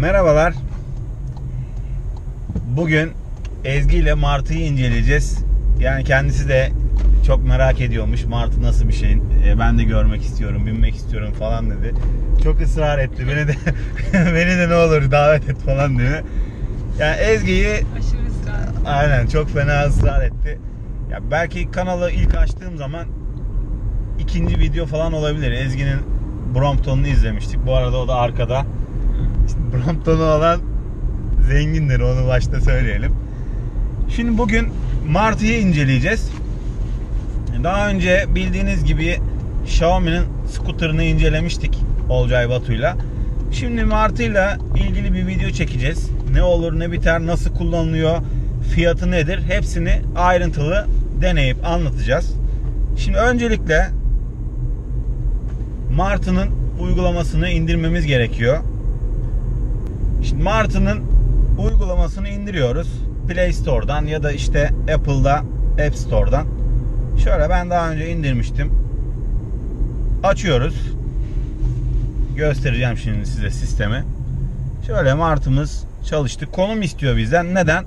Merhabalar. Bugün Ezgi ile Martı'yı inceleyeceğiz. Yani kendisi de çok merak ediyormuş. Martı nasıl bir şey? E, ben de görmek istiyorum, binmek istiyorum falan dedi. Çok ısrar etti. Beni de beni de ne olur davet et falan dedi. Yani Ezgi'yi Aşırı ısrar. aynen çok fena ısrar etti. Ya belki kanalı ilk açtığım zaman ikinci video falan olabilir. Ezgi'nin Brompton'unu izlemiştik. Bu arada o da arkada. Brompton'u olan zengindir onu başta söyleyelim. Şimdi bugün Martı'yı inceleyeceğiz. Daha önce bildiğiniz gibi Xiaomi'nin scooter'ını incelemiştik Olcay Batu'yla. Şimdi Martı'yla ilgili bir video çekeceğiz. Ne olur ne biter, nasıl kullanılıyor, fiyatı nedir hepsini ayrıntılı deneyip anlatacağız. Şimdi öncelikle Martı'nın uygulamasını indirmemiz gerekiyor. Şimdi Martı'nın uygulamasını indiriyoruz. Play Store'dan ya da işte Apple'da App Store'dan. Şöyle ben daha önce indirmiştim. Açıyoruz. Göstereceğim şimdi size sistemi. Şöyle Martımız çalıştı. Konum istiyor bizden. Neden?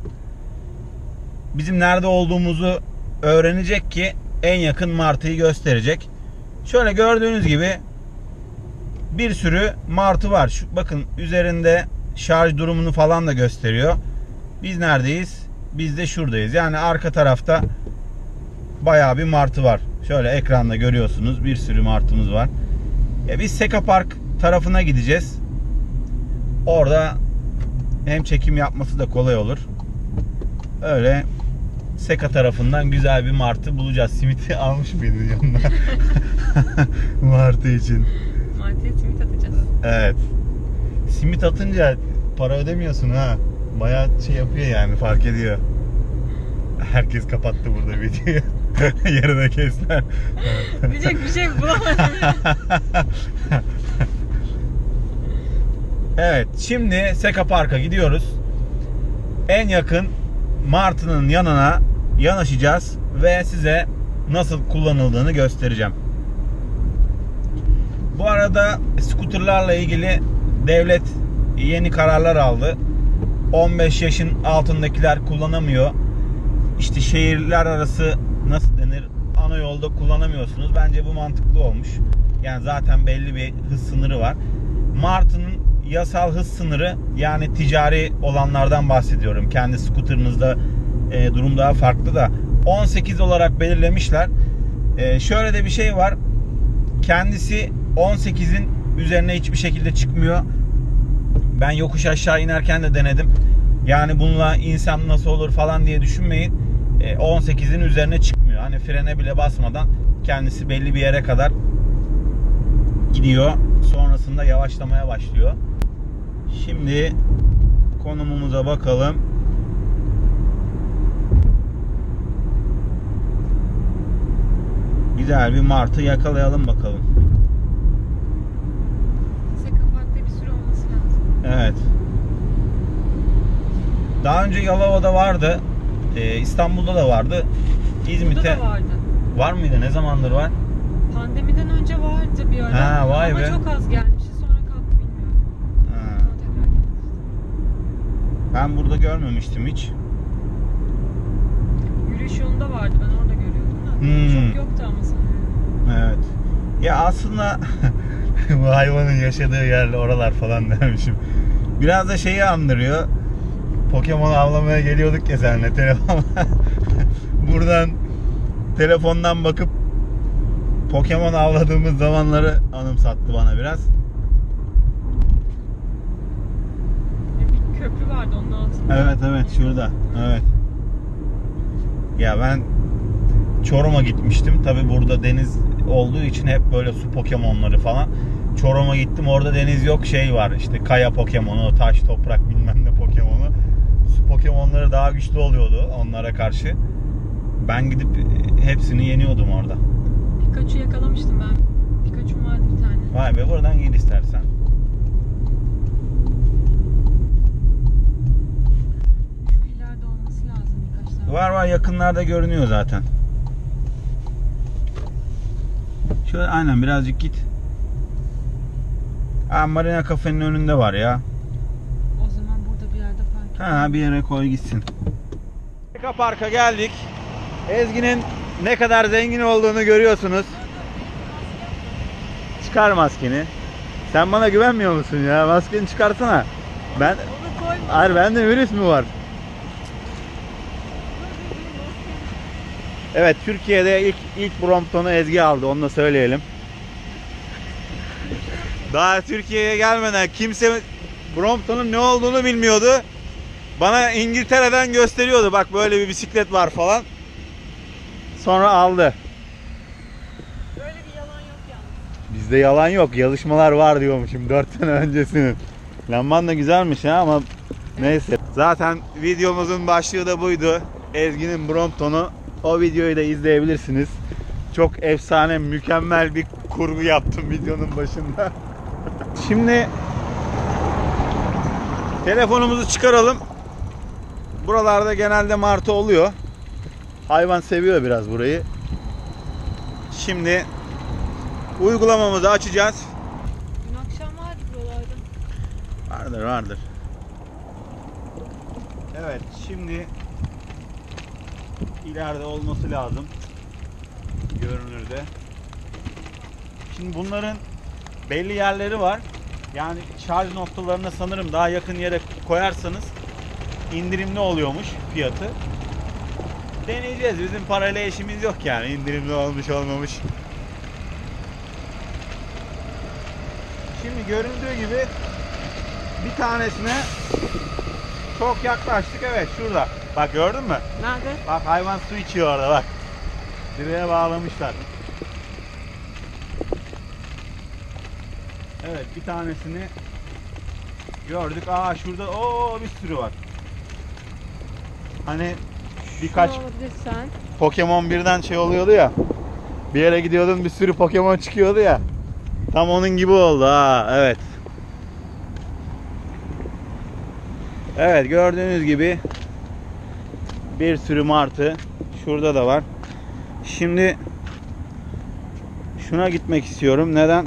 Bizim nerede olduğumuzu öğrenecek ki en yakın Martı'yı gösterecek. Şöyle gördüğünüz gibi bir sürü Martı var. Şu, bakın üzerinde şarj durumunu falan da gösteriyor. Biz neredeyiz? Biz de şuradayız. Yani arka tarafta bayağı bir martı var. Şöyle ekranda görüyorsunuz bir sürü martımız var. Ya biz Seka Park tarafına gideceğiz. Orada hem çekim yapması da kolay olur. Öyle Seka tarafından güzel bir martı bulacağız. Simiti almış mıydın yanına? martı için. Martıya simit atacağız. Evet. Simit atınca para ödemiyorsun ha. Bayağı şey yapıyor yani fark ediyor. Herkes kapattı burada videoyu. Yarına kestiler. Diyecek bir şey bulamadım. evet şimdi Seka Park'a gidiyoruz. En yakın Martı'nın yanına yanaşacağız ve size nasıl kullanıldığını göstereceğim. Bu arada skuterlarla ilgili devlet yeni kararlar aldı. 15 yaşın altındakiler kullanamıyor. İşte şehirler arası nasıl denir? Ana yolda kullanamıyorsunuz. Bence bu mantıklı olmuş. Yani zaten belli bir hız sınırı var. Martı'nın yasal hız sınırı yani ticari olanlardan bahsediyorum. Kendi skuterınızda e, durum daha farklı da 18 olarak belirlemişler. E, şöyle de bir şey var. Kendisi 18'in üzerine hiçbir şekilde çıkmıyor. Ben yokuş aşağı inerken de denedim. Yani bununla insan nasıl olur falan diye düşünmeyin. E, 18'in üzerine çıkmıyor. Hani frene bile basmadan kendisi belli bir yere kadar gidiyor. Sonrasında yavaşlamaya başlıyor. Şimdi konumumuza bakalım. Güzel bir martı yakalayalım bakalım. Seka Park'ta bir sürü olması lazım. Evet. Daha önce Yalova'da vardı. Ee, İstanbul'da da vardı. İzmit'te da vardı. var mıydı? Ne zamandır var? Pandemiden önce vardı bir ara. Ha, vay Ama be. çok az gelmişti sonra kalktı bilmiyorum. Ha, ben burada görmemiştim hiç. Yürüyüş yolunda vardı ben orada görüyordum da. Hmm. Çok yoktu ama sanırım. Evet. Ya aslında bu hayvanın yaşadığı yerle oralar falan dermişim. Biraz da şeyi andırıyor. Pokemon avlamaya geliyorduk ya seninle telefonla. Buradan telefondan bakıp Pokemon avladığımız zamanları anımsattı bana biraz. Ya Bir köprü vardı onun altında. Evet evet şurada. Evet. Ya ben Çorum'a gitmiştim. Tabi burada deniz olduğu için hep böyle su Pokemon'ları falan. Çorum'a gittim orada deniz yok şey var işte kaya Pokemon'u, taş, toprak bilmem Pokemon'ları daha güçlü oluyordu onlara karşı. Ben gidip hepsini yeniyordum orada. Pikachu yakalamıştım ben. Pikachu'm vardı bir tane. Vay be buradan gel istersen. Şu ileride olması lazım birkaç tane. Var var yakınlarda görünüyor zaten. Şöyle aynen birazcık git. Ha Marina kafenin önünde var ya. Ha bir yere koy gitsin. Eka Park'a geldik. Ezgi'nin ne kadar zengin olduğunu görüyorsunuz. Çıkar maskeni. Sen bana güvenmiyor musun ya? Maskeni çıkarsana. Ben. Hayır bende virüs mü var? Evet Türkiye'de ilk ilk Brompton'u Ezgi aldı onu da söyleyelim. Daha Türkiye'ye gelmeden kimse Brompton'un ne olduğunu bilmiyordu. Bana İngiltere'den gösteriyordu bak böyle bir bisiklet var falan. Sonra aldı. Böyle bir yalan yok yalnız. Bizde yalan yok. Yazışmalar var diyormuşum 4 sene öncesinin. Lamban da güzelmiş ha ama neyse. Zaten videomuzun başlığı da buydu. Ezgi'nin Brompton'u. O videoyu da izleyebilirsiniz. Çok efsane, mükemmel bir kurgu yaptım videonun başında. Şimdi telefonumuzu çıkaralım. Buralarda genelde martı oluyor. Hayvan seviyor biraz burayı. Şimdi uygulamamızı açacağız. Dün akşam vardı buralarda. Vardır vardır. Evet şimdi ileride olması lazım. Görünürde. Şimdi bunların belli yerleri var. Yani şarj noktalarına sanırım daha yakın yere koyarsanız indirimli oluyormuş fiyatı. Deneyeceğiz. Bizim parayla işimiz yok yani. indirimli olmuş olmamış. Şimdi göründüğü gibi bir tanesine çok yaklaştık. Evet şurada. Bak gördün mü? Nerede? Bak hayvan su içiyor orada bak. Direğe bağlamışlar. Evet bir tanesini gördük. Aa şurada o bir sürü var. Hani birkaç. Pokemon birden şey oluyordu ya. Bir yere gidiyordun bir sürü Pokemon çıkıyordu ya. Tam onun gibi oldu ha. Evet. Evet gördüğünüz gibi bir sürü martı şurada da var. Şimdi şuna gitmek istiyorum. Neden?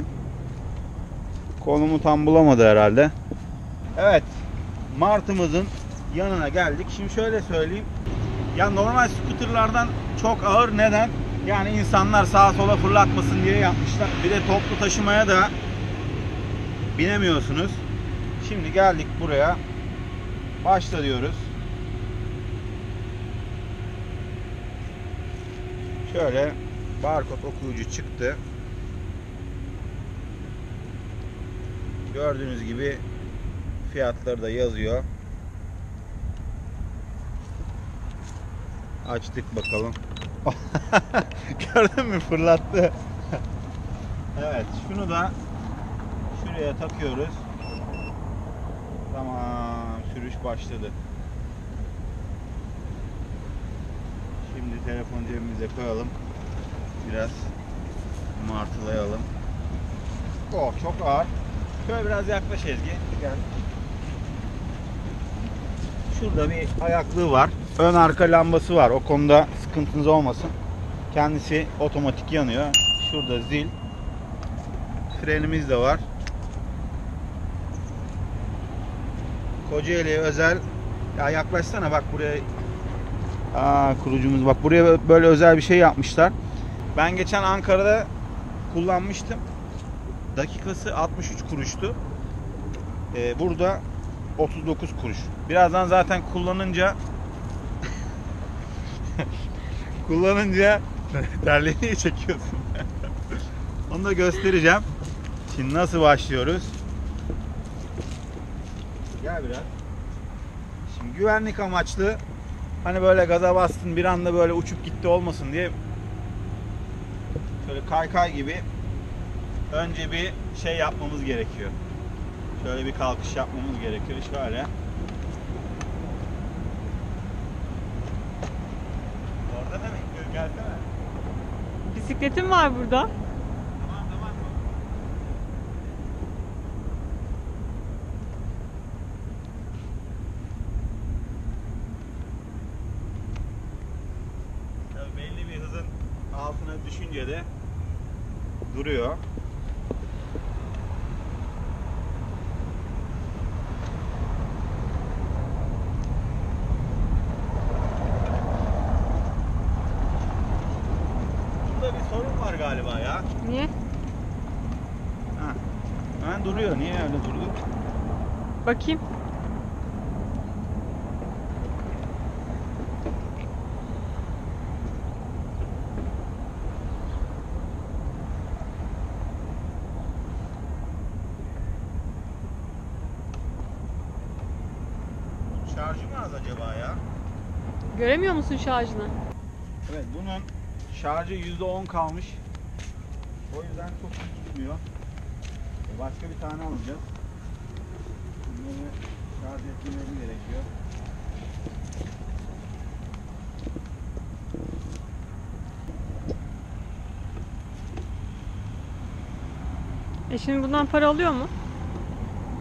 Konumu tam bulamadı herhalde. Evet. Martımızın yanına geldik. Şimdi şöyle söyleyeyim. Ya normal skuterlardan çok ağır neden? Yani insanlar sağa sola fırlatmasın diye yapmışlar. Bir de toplu taşımaya da binemiyorsunuz. Şimdi geldik buraya. Başla diyoruz. Şöyle barkod okuyucu çıktı. Gördüğünüz gibi fiyatları da yazıyor. Açtık bakalım. Gördün mü fırlattı. evet şunu da şuraya takıyoruz. Tamam sürüş başladı. Şimdi telefon cebimize koyalım. Biraz martılayalım. Oh çok ağır. Şöyle biraz yaklaş Ezgi. Gel. Şurada bir ayaklığı var. Ön arka lambası var. O konuda sıkıntınız olmasın. Kendisi otomatik yanıyor. Şurada zil. Frenimiz de var. Kocaeli özel. Ya yaklaşsana bak buraya. Aa kurucumuz bak buraya böyle özel bir şey yapmışlar. Ben geçen Ankara'da kullanmıştım. Dakikası 63 kuruştu. Ee, burada 39 kuruş. Birazdan zaten kullanınca kullanınca terliğini çekiyorsun. Onu da göstereceğim. Şimdi nasıl başlıyoruz? Gel biraz. Şimdi güvenlik amaçlı hani böyle gaza bastın bir anda böyle uçup gitti olmasın diye şöyle kaykay gibi önce bir şey yapmamız gerekiyor. Şöyle bir kalkış yapmamız gerekiyor. Şöyle. Orada da bekliyor. Gelsene. Bisikletim var burada. Tamam tamam. Tabii belli bir hızın altına düşünce de duruyor. Hemen duruyor. Niye öyle durdu? Bakayım. Şarjı mı az acaba ya? Göremiyor musun şarjını? Evet bunun şarjı %10 kalmış. O yüzden çok iyi. E, Başka bir tane alacağız. Bunları şarj etmeleri gerekiyor. E şimdi bundan para alıyor mu?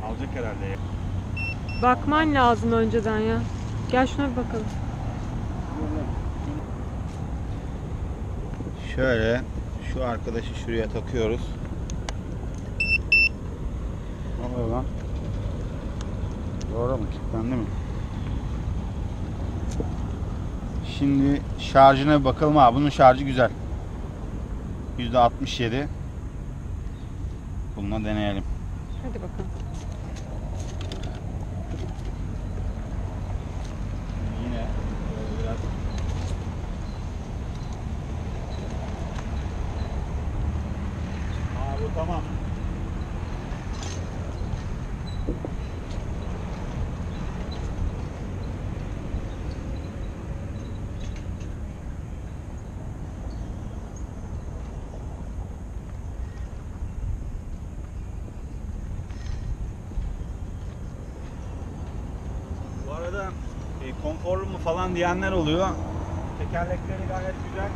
Alacak herhalde ya. Bakman lazım önceden ya. Gel şuna bir bakalım. Şöyle şu arkadaşı şuraya takıyoruz. Ne oluyor lan? Mu? Kilitlendi mi? Şimdi şarjına bakalım ha. Bunun şarjı güzel. %67. Bununla deneyelim. Hadi bakalım. Yine böyle biraz Aa bu tamam. Bu arada e, konforlu mu falan diyenler oluyor. Tekerlekleri gayet güzel.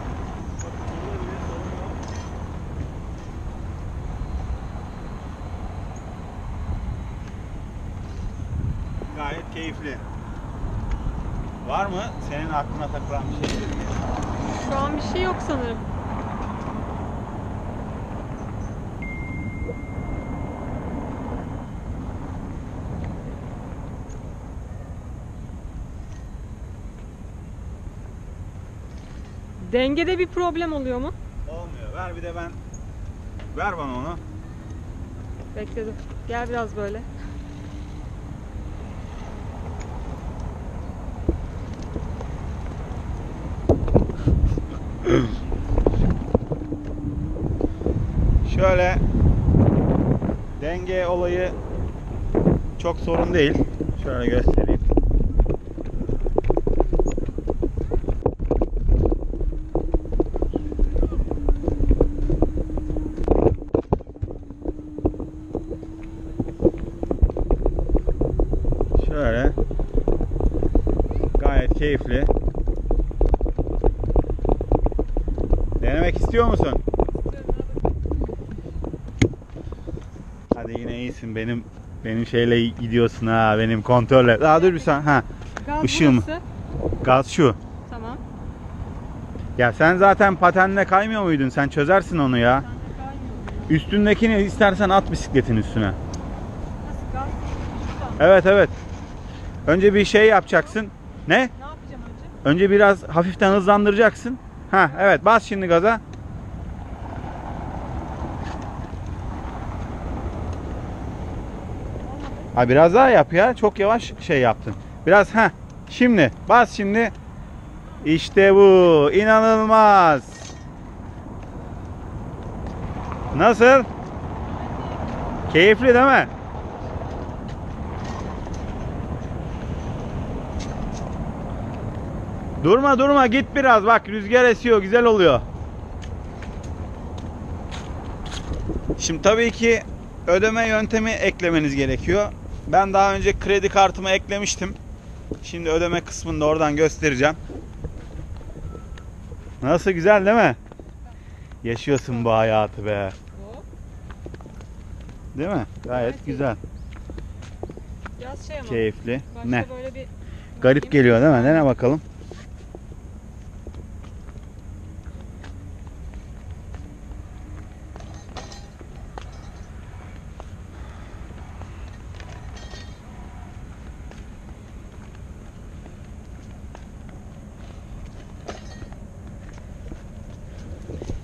Gayet keyifli. Var mı senin aklına takılan bir şey? Şu an bir şey yok sanırım. Dengede bir problem oluyor mu? Olmuyor. Ver bir de ben ver bana onu. Bekle dur. Gel biraz böyle. Şöyle denge olayı çok sorun değil. Şöyle göstereyim. Şöyle gayet keyifli. Denemek istiyor musun? Hadi yine iyisin benim benim şeyle gidiyorsun ha benim kontrolle. Daha dur bir sen ha Gaz Işığı mı? gaz şu. Tamam. Ya sen zaten patenle kaymıyor muydun? Sen çözersin onu ya. Üstündekini istersen at bisikletin üstüne. Evet evet. Önce bir şey yapacaksın. Ne? Önce biraz hafiften hızlandıracaksın. Ha evet bas şimdi gaza. Ha biraz daha yap ya. Çok yavaş şey yaptın. Biraz ha. Şimdi bas şimdi. İşte bu. İnanılmaz. Nasıl? Keyifli değil mi? Durma durma git biraz bak rüzgar esiyor güzel oluyor. Şimdi tabii ki ödeme yöntemi eklemeniz gerekiyor. Ben daha önce kredi kartımı eklemiştim. Şimdi ödeme kısmında oradan göstereceğim. Nasıl güzel değil mi? Yaşıyorsun bu hayatı be. Değil mi? Gayet Evet. güzel. Biraz şey ama. Keyifli. Başta Ne? böyle bir Garip geliyor değil mi? Dene bakalım.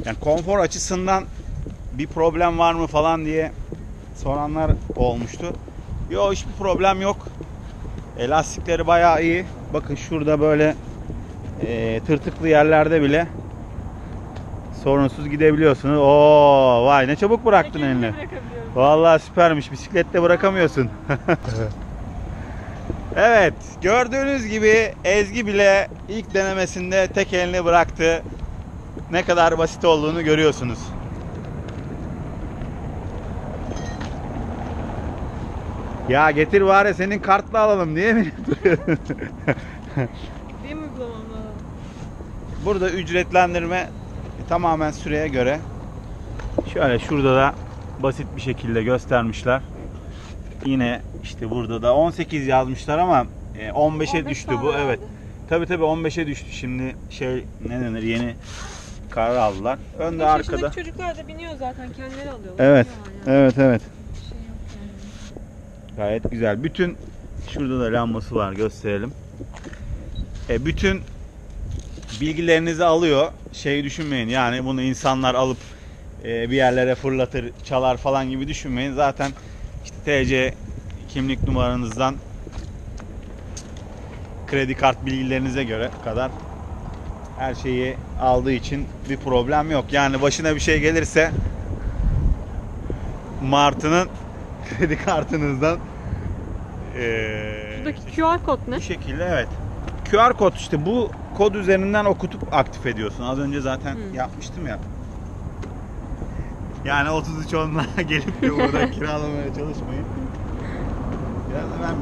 Yani konfor açısından bir problem var mı falan diye soranlar olmuştu. Yok hiçbir problem yok. E, lastikleri bayağı iyi. Bakın şurada böyle e, tırtıklı yerlerde bile sorunsuz gidebiliyorsunuz. Oo vay ne çabuk bıraktın Tekerini elini. Vallahi süpermiş. Bisiklette bırakamıyorsun. evet, gördüğünüz gibi Ezgi bile ilk denemesinde tek elini bıraktı. Ne kadar basit olduğunu görüyorsunuz. Ya getir var ya senin kartla alalım diye mi? Benim uygulamamla. Burada ücretlendirme tamamen süreye göre. Şöyle şurada da basit bir şekilde göstermişler. Yine işte burada da 18 yazmışlar ama e, 15'e 15 düştü bu. vardı. Evet. Tabi tabi 15'e düştü. Şimdi şey ne denir yeni karar aldılar. Önde 5 arkada. çocuklar da biniyor zaten kendileri alıyorlar. Evet. yani. Evet evet. Şey yani. Gayet güzel. Bütün şurada da lambası var gösterelim. E, bütün bilgilerinizi alıyor. Şey düşünmeyin yani bunu insanlar alıp e, bir yerlere fırlatır, çalar falan gibi düşünmeyin. Zaten işte TC kimlik numaranızdan kredi kart bilgilerinize göre kadar her şeyi aldığı için bir problem yok. Yani başına bir şey gelirse Martı'nın kredi kartınızdan eee, Buradaki QR kod ne? bu şekilde evet. QR kod işte bu kod üzerinden okutup aktif ediyorsun. Az önce zaten Hı. yapmıştım ya. Yani 33 onla gelip de burada kiralamaya çalışmayın. Biraz da ben.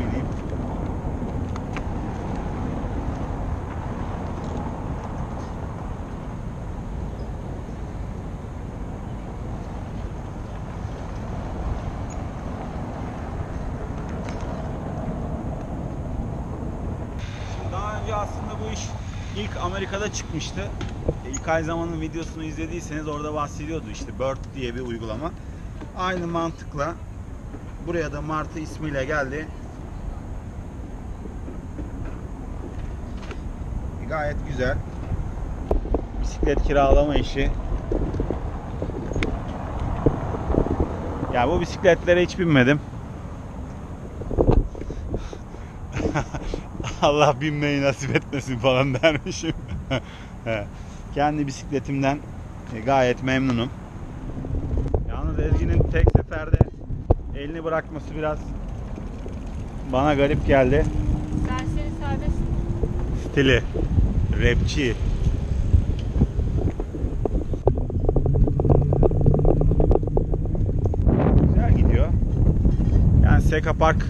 Şimdi daha önce aslında bu iş ilk Amerika'da çıkmıştı. E, İlk ay zamanın videosunu izlediyseniz orada bahsediyordu işte Bird diye bir uygulama. Aynı mantıkla buraya da Martı ismiyle geldi. Gayet güzel. Bisiklet kiralama işi. Ya bu bisikletlere hiç binmedim. Allah binmeyi nasip etmesin falan dermişim. Kendi bisikletimden e, gayet memnunum. Yalnız Ezgi'nin tek seferde elini bırakması biraz bana garip geldi. Serseri serbest. Stili. Rapçi. Güzel gidiyor. Yani Seka Park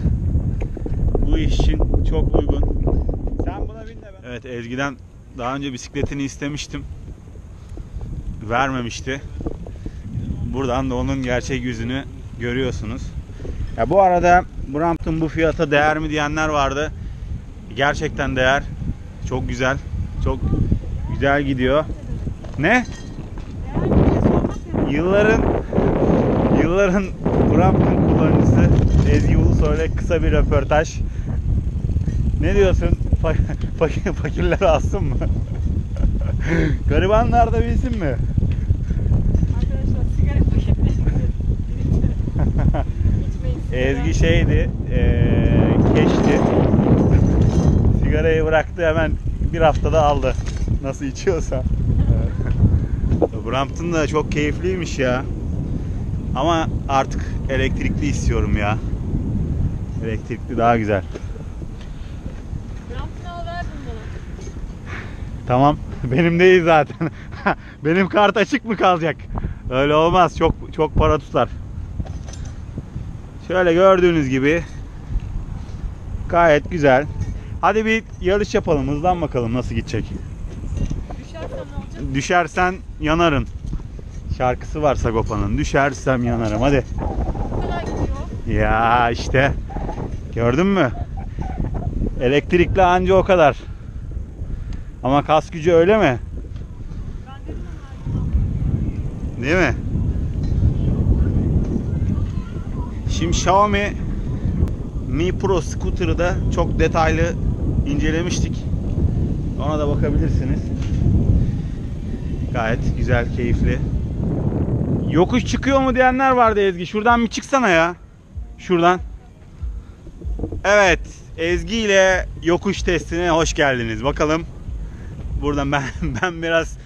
bu iş için çok uygun. Sen buna bin de ben. Evet Ezgi'den daha önce bisikletini istemiştim. Vermemişti. Buradan da onun gerçek yüzünü görüyorsunuz. Ya bu arada Brampton bu fiyata değer mi diyenler vardı. Gerçekten değer. Çok güzel. Çok güzel gidiyor. Ne? Yılların yılların Brampton kullanıcısı Ezgi Ulusoy'la kısa bir röportaj. Ne diyorsun? Fa- fakir, fakirler alsın mı? Garibanlar da bilsin mi? Arkadaşlar sigara paketleri İçmeyin sigara. Ezgi şeydi, eee keşti. Sigarayı bıraktı hemen bir haftada aldı. Nasıl içiyorsa. Brampton da çok keyifliymiş ya. Ama artık elektrikli istiyorum ya. Elektrikli daha güzel. Rampını al verdin bana. Tamam. Benim değil zaten. Benim kart açık mı kalacak? Öyle olmaz. Çok çok para tutar. Şöyle gördüğünüz gibi gayet güzel. Hadi bir yarış yapalım. Hızlan bakalım nasıl gidecek. Olacak? Düşersen yanarım. Şarkısı var Sagopa'nın. Düşersem yanarım. Hadi. Ya işte. Gördün mü? Elektrikli anca o kadar. Ama kas gücü öyle mi? Değil mi? Şimdi Xiaomi Mi Pro Scooter'ı da çok detaylı incelemiştik. Ona da bakabilirsiniz. Gayet güzel, keyifli. Yokuş çıkıyor mu diyenler vardı Ezgi. Şuradan bir çıksana ya. Şuradan. Evet. Ezgi ile yokuş testine hoş geldiniz. Bakalım. Buradan ben ben biraz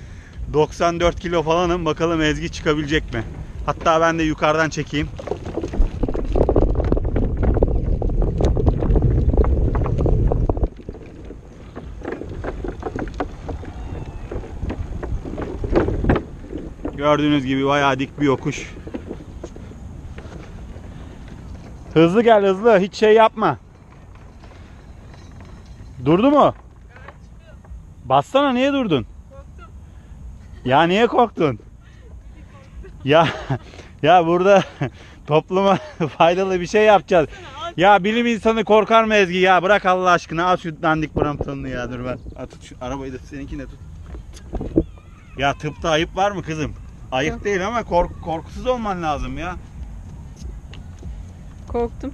94 kilo falanım. Bakalım Ezgi çıkabilecek mi? Hatta ben de yukarıdan çekeyim. Gördüğünüz gibi bayağı dik bir yokuş. Hızlı gel hızlı. Hiç şey yapma. Durdu mu? Bassana niye durdun? Korktum. Ya niye korktun? Ya ya burada topluma faydalı bir şey yapacağız. Ya bilim insanı korkar mı Ezgi ya? Bırak Allah aşkına al şu dandik Brampton'unu ya dur ben. Tut şu arabayı da seninkini de tut. Ya tıpta ayıp var mı kızım? Ayıp Yok. değil ama kork korkusuz olman lazım ya. korktum.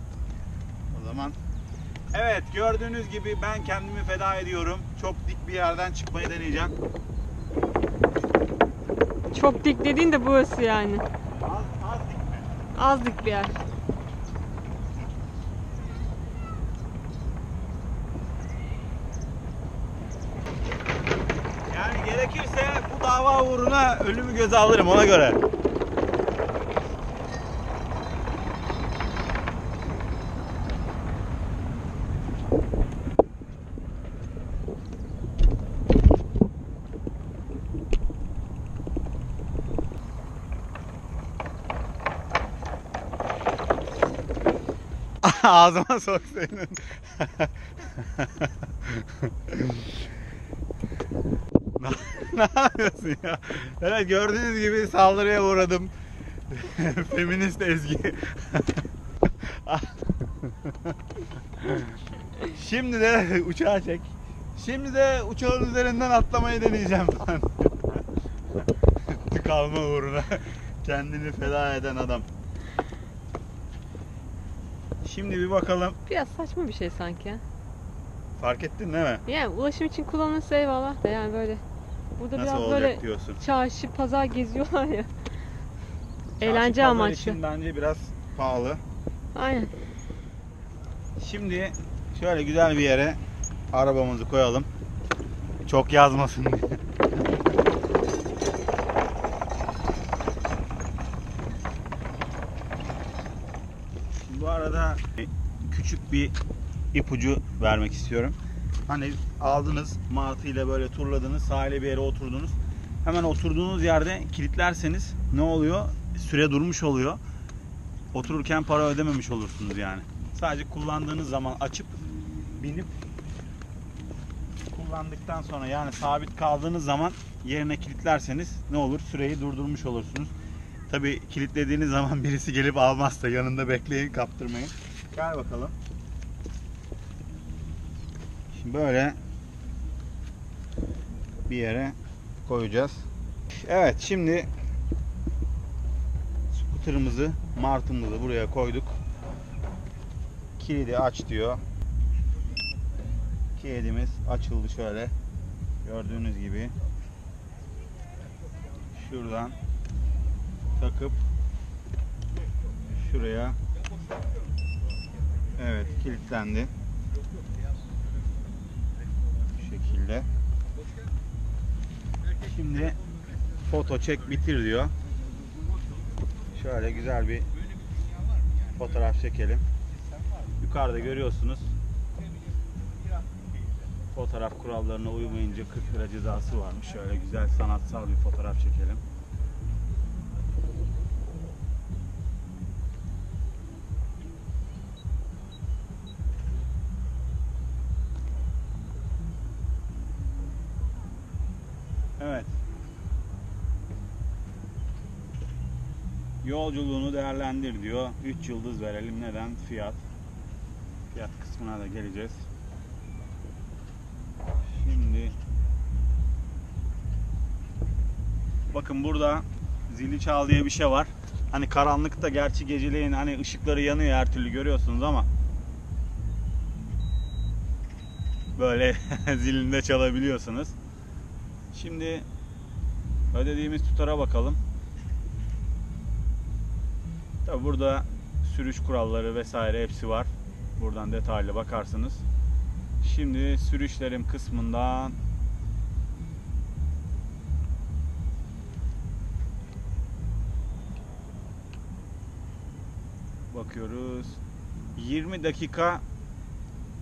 O zaman Evet gördüğünüz gibi ben kendimi feda ediyorum. Çok dik bir yerden çıkmayı deneyeceğim. Çok dik dediğin de burası yani. Az, az dik mi? Az dik bir yer. Yani gerekirse bu dava uğruna ölümü göze alırım ona göre. Ağzıma sok senin. ne yapıyorsun ya? Evet gördüğünüz gibi saldırıya uğradım. Feminist Ezgi. Şimdi de uçağa çek. Şimdi de uçağın üzerinden atlamayı deneyeceğim ben. Kalma uğruna kendini feda eden adam. Şimdi bir bakalım. Biraz saçma bir şey sanki. Fark ettin değil mi? Yani ulaşım için kullanılırsa eyvallah da yani böyle. Burada Nasıl biraz olacak böyle diyorsun. çarşı, pazar geziyorlar ya. Çarşı Eğlence pazar amaçlı. için bence biraz pahalı. Aynen. Şimdi şöyle güzel bir yere arabamızı koyalım. Çok yazmasın diye. Bu arada küçük bir ipucu vermek istiyorum. Hani aldınız martıyla böyle turladınız, sahile bir yere oturdunuz. Hemen oturduğunuz yerde kilitlerseniz ne oluyor? Süre durmuş oluyor. Otururken para ödememiş olursunuz yani. Sadece kullandığınız zaman açıp binip kullandıktan sonra yani sabit kaldığınız zaman yerine kilitlerseniz ne olur? Süreyi durdurmuş olursunuz. Tabi kilitlediğiniz zaman birisi gelip almazsa yanında bekleyin kaptırmayın. Gel bakalım. Şimdi böyle bir yere koyacağız. Evet şimdi skuterımızı, martımızı buraya koyduk. Kilidi aç diyor. Kilidimiz açıldı şöyle. Gördüğünüz gibi. Şuradan takıp şuraya Evet kilitlendi. Bu şekilde. Şimdi foto çek bitir diyor. Şöyle güzel bir fotoğraf çekelim. Yukarıda görüyorsunuz. Fotoğraf kurallarına uymayınca 40 lira cezası varmış. Şöyle güzel sanatsal bir fotoğraf çekelim. Yolculuğunu değerlendir diyor. 3 yıldız verelim. Neden? Fiyat. Fiyat kısmına da geleceğiz. Şimdi bakın burada zili çal diye bir şey var. Hani karanlıkta gerçi geceleyin hani ışıkları yanıyor her türlü görüyorsunuz ama böyle zilinde çalabiliyorsunuz. Şimdi ödediğimiz tutara bakalım. Tabi burada sürüş kuralları vesaire hepsi var. Buradan detaylı bakarsınız. Şimdi sürüşlerim kısmından bakıyoruz. 20 dakika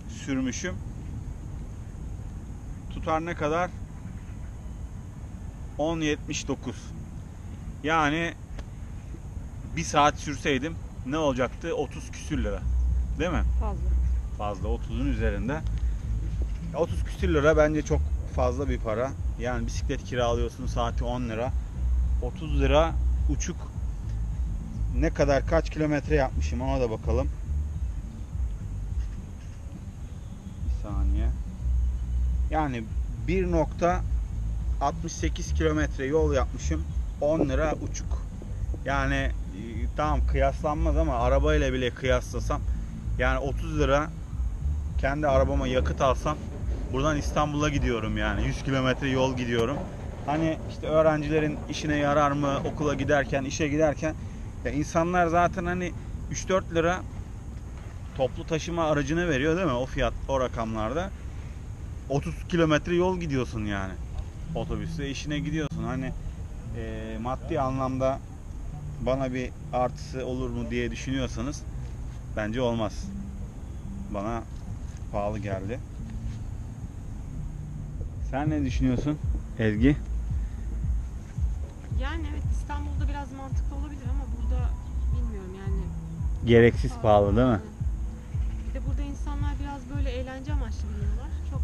sürmüşüm. Tutar ne kadar? 10.79. Yani bir saat sürseydim ne olacaktı? 30 küsür lira. Değil mi? Fazla. Fazla 30'un üzerinde. Ya 30 küsür lira bence çok fazla bir para. Yani bisiklet kiralıyorsun saati 10 lira. 30 lira uçuk ne kadar kaç kilometre yapmışım ona da bakalım. Bir saniye. Yani 1.68 kilometre yol yapmışım. 10 lira uçuk. Yani tamam kıyaslanmaz ama arabayla bile kıyaslasam yani 30 lira kendi arabama yakıt alsam buradan İstanbul'a gidiyorum yani. 100 kilometre yol gidiyorum. Hani işte öğrencilerin işine yarar mı okula giderken işe giderken? Ya insanlar zaten hani 3-4 lira toplu taşıma aracını veriyor değil mi o fiyat o rakamlarda? 30 kilometre yol gidiyorsun yani. Otobüste işine gidiyorsun. Hani e, maddi anlamda bana bir artısı olur mu diye düşünüyorsanız bence olmaz. Bana pahalı geldi. Sen ne düşünüyorsun Ezgi? Yani evet İstanbul'da biraz mantıklı olabilir ama burada bilmiyorum yani. Gereksiz pahalı değil mi? Bir de burada insanlar biraz böyle eğlence amaçlı biniyorlar. Çok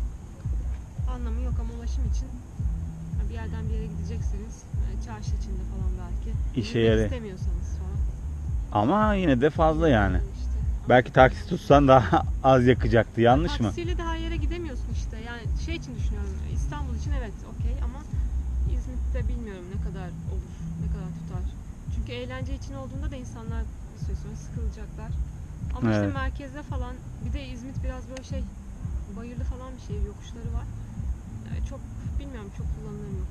anlamı yok ama ulaşım için bir yerden bir yere gidecekseniz çarşı içinde falan belki. İşe yarı- istemiyorsanız falan. Ama yine de fazla yani. İşte. Belki taksi tutsan daha az yakacaktı. Yanlış mı? Taksiyle daha yere gidemiyorsun işte. Yani şey için düşünüyorum. İstanbul için evet okey ama İzmit'te bilmiyorum ne kadar olur, ne kadar tutar. Çünkü eğlence için olduğunda da insanlar bir süre sonra sıkılacaklar. Ama işte Evet. merkezde falan bir de İzmit biraz böyle şey bayırlı falan bir şehir, yokuşları var. Yani çok bilmiyorum çok kullanılır mı,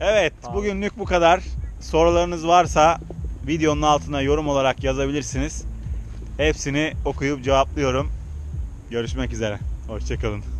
Evet, bugünlük bu kadar. Sorularınız varsa videonun altına yorum olarak yazabilirsiniz. Hepsini okuyup cevaplıyorum. Görüşmek üzere. Hoşçakalın.